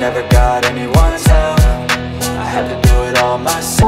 never got anyone's help I had to do it all myself.